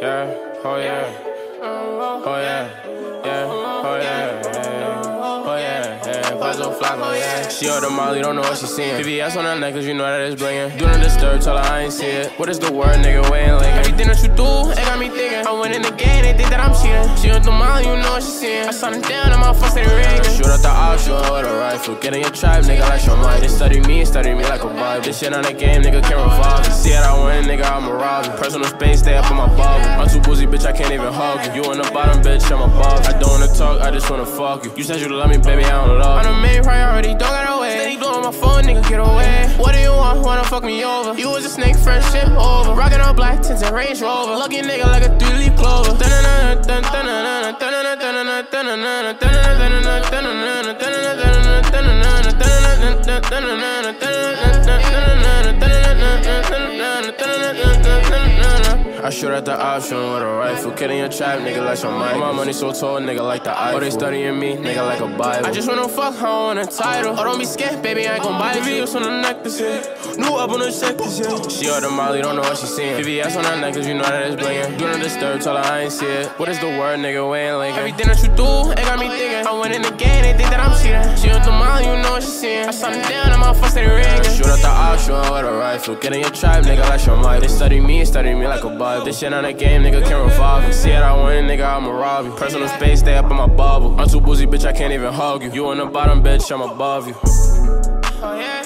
yeah, oh yeah, oh yeah, yeah, oh yeah. Oh yeah, yeah, Puzzle flock, oh yeah. She order Molly, don't know what she's seeing. VVS on her necklace, you know that it's blingin'. Do not disturb, tell her I ain't see it. What is the word, nigga? Way ain't linking. Everything that you do, it got me thinking. I went in the game, they think that I'm cheating. She on the Molly, you know what she's seeing. I saw them down, and my fuck they ringing. Shoot out the option with a rifle. Get in your tribe, nigga, like your mind. They study me, study me like a vibe. This shit on the game, nigga, can't revive. See it, I Personal space, stay up in my bubble. I'm too boozy, bitch, I can't even hug you. You on the bottom, bitch, I'm above. I don't wanna talk, I just wanna fuck you. You said you love me, baby, I don't love you. I'm the main priority, don't get away. Steady blowing my phone, nigga, get away. What do you want? Wanna fuck me over? You was a snake, friendship over. Rockin' all black tints and Range Rover. Lucky nigga like a three leaf clover. I shoot at the option with a rifle. Kidding your trap, nigga, like some mic. My money so tall, nigga, like the eye. Oh, they studying me, nigga, like a Bible. I just wanna fuck, I want a title. Oh, don't be scared, baby, I ain't gon' buy it. VVS on the neck this year. New up on the check this year. She on the molly, don't know what she seeing. VVS on her neck, cause you know that it's blingin'. Do not disturb, tell her I ain't see it. What is the word, nigga, we ain't linking. Everything that you do, it got me thinking. I went in the game, they think that I'm cheating. She on the molly, you know what she seeing. I saw them down, and my fuck steady ringing. Shoot at the option with a rifle. Get in your tribe, nigga, like your might. They study me, study me like a Bible. This shit on the game, nigga, can't revolve it. See it, I win, nigga, I'ma rob you. Personal space, stay up in my bubble. I'm too boozy, bitch, I can't even hug you. You on the bottom, bitch, I'm above you. Oh,